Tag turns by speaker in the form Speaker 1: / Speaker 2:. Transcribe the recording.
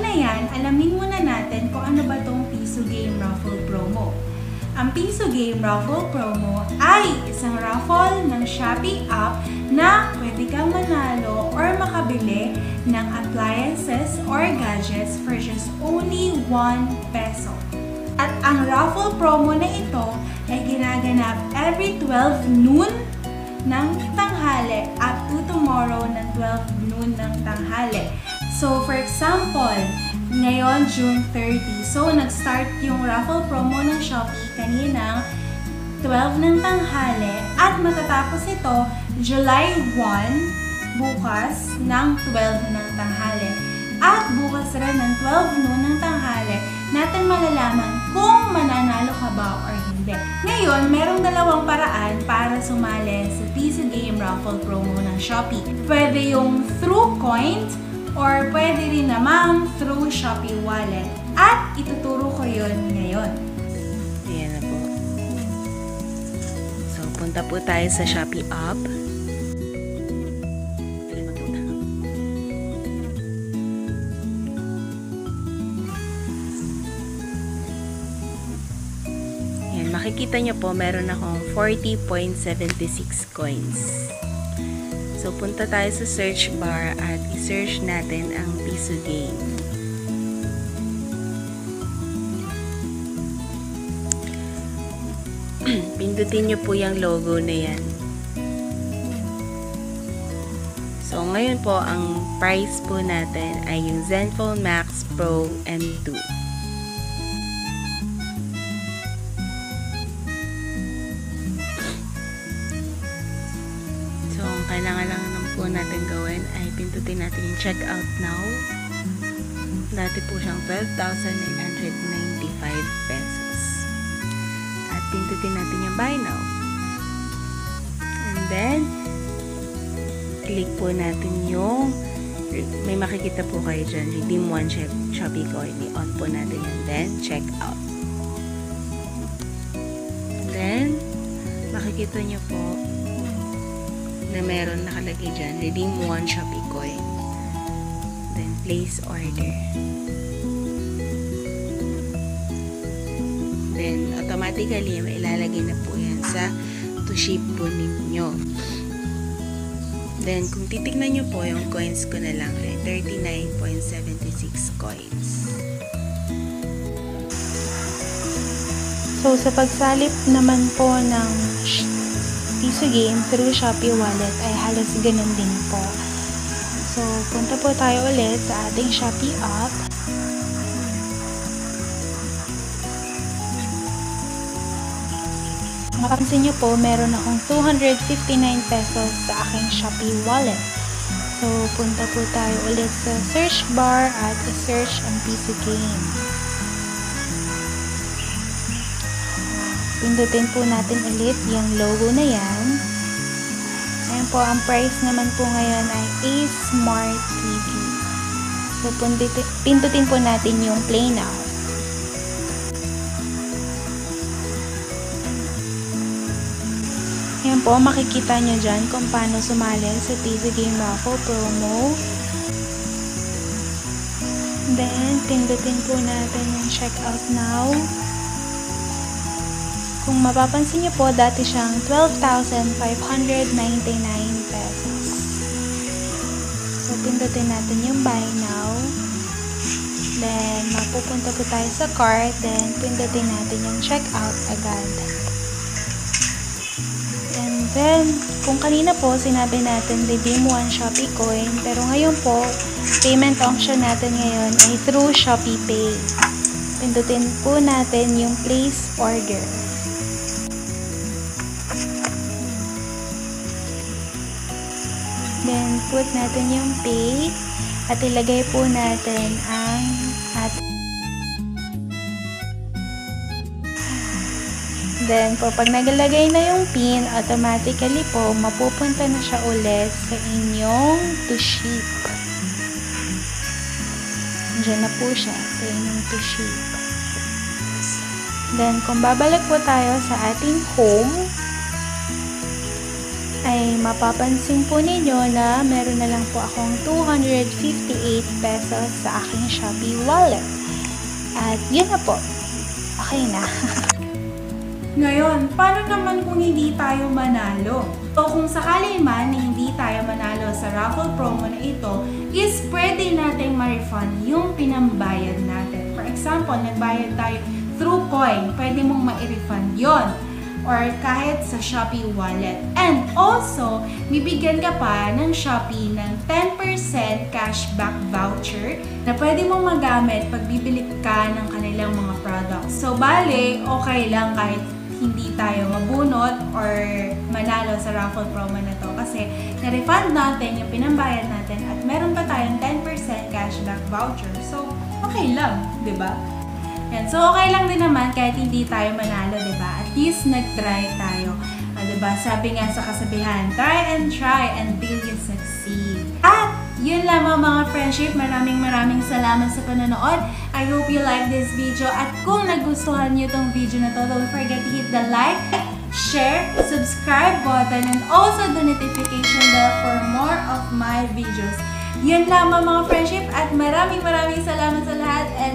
Speaker 1: na yan, alamin muna natin kung ano ba tong Piso Game Raffle Promo. Ang Piso Game Raffle Promo ay isang raffle ng Shopee app na pwede kang manalo or makabili ng appliances or gadgets for just only 1 peso. At ang raffle promo na ito ay ginaganap every 12 noon ng tanghali up to tomorrow ng 12 noon ng tanghali. So, for example, ngayon, June 30. So, nag-start yung raffle promo ng Shopee kanina 12 ng tanghali at matatapos ito July 1 bukas ng 12 ng tanghali. At bukas rin ng 12 noon ng tanghali natin malalaman kung mananalo ka ba or hindi. Ngayon, merong dalawang paraan para sumali sa Piso Game Raffle promo ng Shopee. Pwede yung through coins or pwede rin namang through Shopee Wallet. At ituturo ko yun ngayon.
Speaker 2: Ayan na po. So, punta po tayo sa Shopee app. Makikita nyo po, meron akong 40.76 coins. So, punta tayo sa search bar at i-search natin ang Piso Game. Pindutin nyo po yung logo na yan. So, ngayon po, ang price po natin ay yung Zenfone Max Pro M2. Natin gawin ay pindutin natin yung check out now. Dati po siyang 12,995 pesos. At pindutin natin yung buy now. And then, click po natin yung may makikita po kayo dyan, redeem one shop, Shopee coin. I-on po natin yan. Then, check out. Then, makikita nyo po na meron nakalagay dyan, redeem one Shopee coin. Then, place order. Then, automatically, may ilalagay na po yan sa to ship po ninyo. Then, kung titignan nyo po, yung coins ko na lang ay 39.76 coins.
Speaker 1: So, sa pagsalip naman po ng Piso Game through Shopee Wallet ay halos ganun din po. So, punta po tayo ulit sa ating Shopee app. Mapapansin nyo po, meron akong 259 pesos sa aking Shopee wallet. So, punta po tayo ulit sa search bar at search ang Piso Game. Pindutin po natin ulit yung logo na yan. Ayan po, ang price naman po ngayon ay A Smart TV. So, pindutin, po natin yung play now. Ayan po, makikita nyo dyan kung paano sumali sa Piso Game Raffle promo. Then, pindutin po natin yung check out now. Kung mapapansin nyo po, dati siyang 12,599 pesos. So, pindutin natin yung buy now. Then, mapupunta po tayo sa cart. Then, pindutin natin yung check out agad. And then, kung kanina po, sinabi natin redeem one Shopee coin. Pero ngayon po, payment option natin ngayon ay through Shopee Pay. Pindutin po natin yung place order. Then, put natin yung pay at ilagay po natin ang at Then, po, pag nagalagay na yung pin, automatically po, mapupunta na siya ulit sa inyong to ship. Diyan na po siya sa inyong to ship. Then, kung babalik po tayo sa ating home, ay mapapansin po ninyo na meron na lang po akong 258 pesos sa aking Shopee wallet. At yun na po. Okay na. Ngayon, paano naman kung hindi tayo manalo? So kung sakali man na hindi tayo manalo sa raffle promo na ito, is pwede nating ma-refund yung pinambayad natin. For example, nagbayad tayo through coin, pwede mong ma-refund yon or kahit sa Shopee wallet. And also, bibigyan ka pa ng Shopee ng 10% cashback voucher na pwede mong magamit pag bibili ka ng kanilang mga products. So, bale, okay lang kahit hindi tayo mabunot or manalo sa raffle promo na to kasi na-refund natin yung pinambayad natin at meron pa tayong 10% cashback voucher. So, okay lang, di ba? Yan. So, okay lang din naman kahit hindi tayo manalo, ba? At least nag-try tayo. Ah, di ba? Sabi nga sa kasabihan, try and try until you succeed. At yun lamang mga friendship. Maraming maraming salamat sa panonood. I hope you like this video. At kung nagustuhan nyo tong video na to, don't forget to hit the like, share, subscribe button, and also the notification bell for more of my videos. Yun lamang mga friendship at maraming maraming salamat sa lahat and!